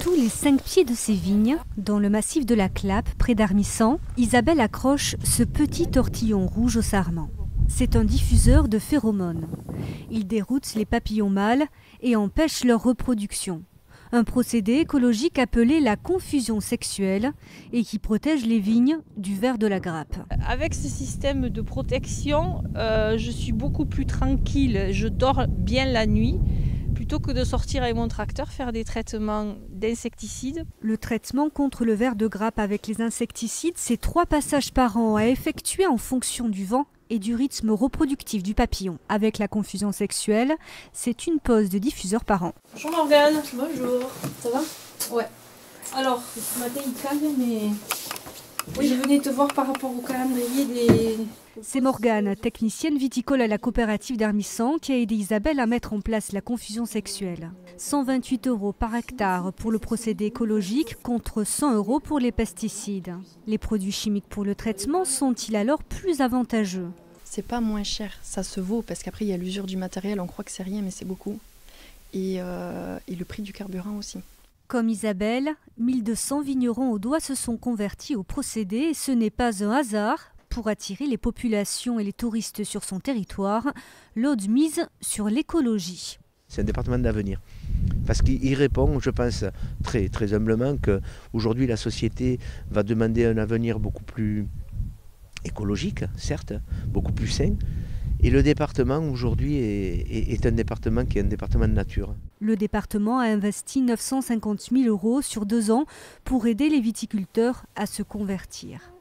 Tous les cinq pieds de ces vignes, dans le massif de la Clappe, près d'Armissant, Isabelle accroche ce petit tortillon rouge au sarment. C'est un diffuseur de phéromones. Il déroute les papillons mâles et empêche leur reproduction. Un procédé écologique appelé la confusion sexuelle et qui protège les vignes du ver de la grappe. Avec ce système de protection, euh, je suis beaucoup plus tranquille. Je dors bien la nuit plutôt que de sortir avec mon tracteur faire des traitements d'insecticides. Le traitement contre le ver de grappe avec les insecticides, c'est trois passages par an à effectuer en fonction du vent et du rythme reproductif du papillon. Avec la confusion sexuelle, c'est une pause de diffuseur par an. Bonjour Morgane. Bonjour. Ça va? Ouais. Alors, ce matin il calme, mais oui, je venais te voir par rapport au calendrier des. C'est Morgane, technicienne viticole à la coopérative d'Armissant, qui a aidé Isabelle à mettre en place la confusion sexuelle. 128 euros par hectare pour le procédé écologique contre 100 euros pour les pesticides. Les produits chimiques pour le traitement sont-ils alors plus avantageux? C'est pas moins cher, ça se vaut parce qu'après il y a l'usure du matériel, on croit que c'est rien mais c'est beaucoup. Et, euh, et le prix du carburant aussi. Comme Isabelle, 1200 vignerons au doigt se sont convertis au procédé et ce n'est pas un hasard. Pour attirer les populations et les touristes sur son territoire, l'Aude mise sur l'écologie. C'est un département d'avenir. Parce qu'il répond, je pense très, très humblement, qu'aujourd'hui la société va demander un avenir beaucoup plus écologique, certes, beaucoup plus sain, et le département aujourd'hui est, un département qui est un département de nature. Le département a investi 950 000 euros sur deux ans pour aider les viticulteurs à se convertir.